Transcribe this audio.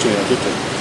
对呀，对对。